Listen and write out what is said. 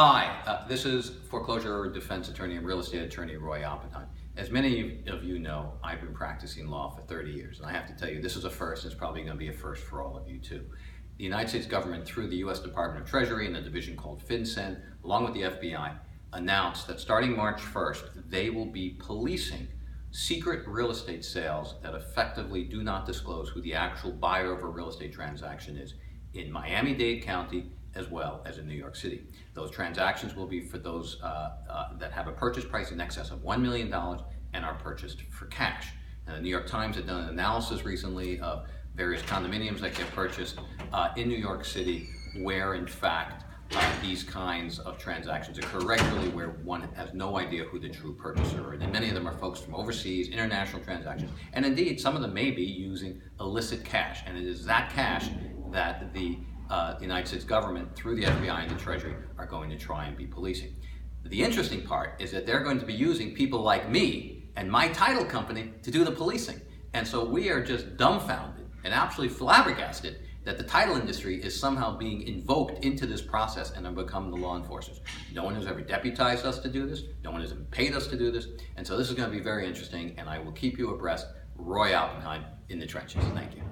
Hi, uh, this is foreclosure defense attorney and real estate attorney Roy Oppenheim. As many of you know, I've been practicing law for 30 years, and I have to tell you, this is a first, and it's probably going to be a first for all of you too. The United States government, through the U.S. Department of Treasury and a division called FinCEN, along with the FBI, announced that starting March 1st, they will be policing secret real estate sales that effectively do not disclose who the actual buyer of a real estate transaction is in Miami-Dade County as well as in New York City. Those transactions will be for those uh, uh, that have a purchase price in excess of $1 million and are purchased for cash. And the New York Times had done an analysis recently of various condominiums that get purchased uh, in New York City where in fact uh, these kinds of transactions occur regularly where one has no idea who the true purchaser is. And many of them are folks from overseas, international transactions. And indeed, some of them may be using illicit cash. And it is that cash that the uh, United States government, through the FBI and the Treasury, are going to try and be policing. The interesting part is that they're going to be using people like me and my title company to do the policing. And so we are just dumbfounded and absolutely flabbergasted that the title industry is somehow being invoked into this process and have become the law enforcers. No one has ever deputized us to do this. No one has ever paid us to do this. And so this is going to be very interesting, and I will keep you abreast. Roy Oppenheim in the trenches. Thank you.